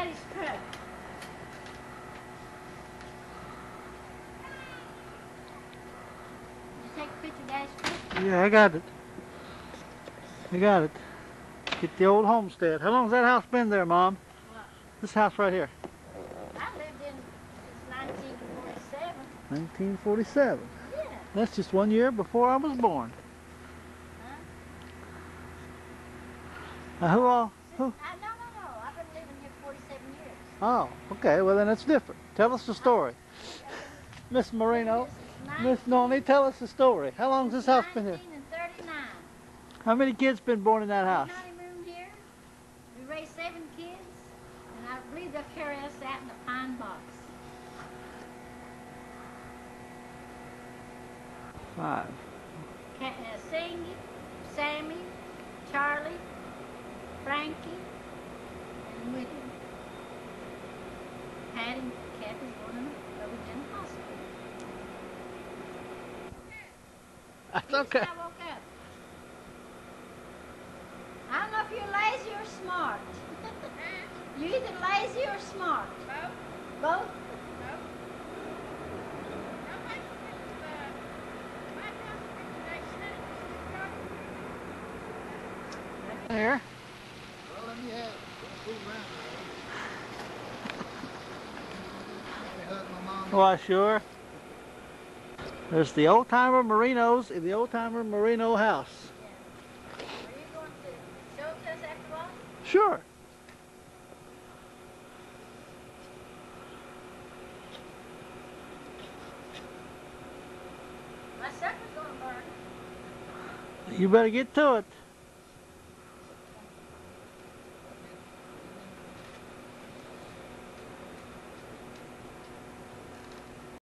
Daddy's truck. You take a picture of Daddy's truck? Yeah, I got it. I got it. Get the old homestead. How long's that house been there, Mom? What? This house right here. I lived in since 1947. 1947. Yeah. That's just one year before I was born. Huh? Now, who all? Who? Oh, okay. Well, then it's different. Tell us the story. Miss Marino, Miss Noni, tell us the story. How long's this house been here? 1939. How many kids been born in that We house? honeymooned here. We raised seven kids, and I believe they'll carry us out in a pine box. Five. Uh, Sandy, Sammy, Charlie, Frankie, and William. Patty, Kathy's one of them, but we hospital. That's okay. I woke up. I don't know if you're lazy or smart. you either lazy or smart. Both. Both? Here. Well, let me have it. Don't. Let me hug my mom. Oh, Why, sure. There's the old timer Marinos in the old timer Marino house. Are you going to show it to us after a? Sure. My supper's going to burn. You better get to it.